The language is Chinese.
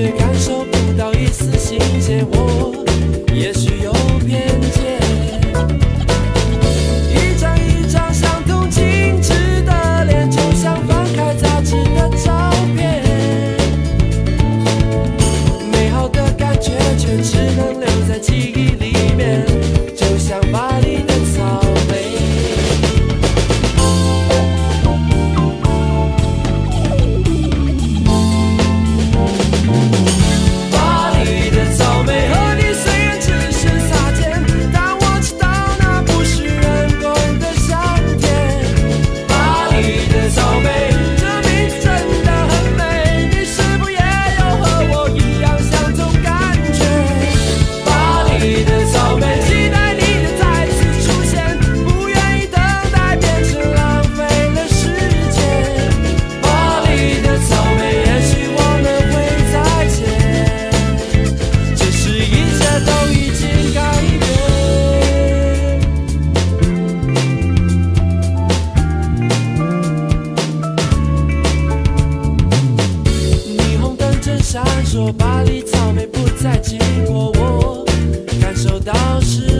却感受不到一丝新鲜，我也许有偏见，一张一张相同精致的脸，就像翻开杂志的照片，美好的感觉却只能留在记忆里面。巴黎草莓不再经过我感受到是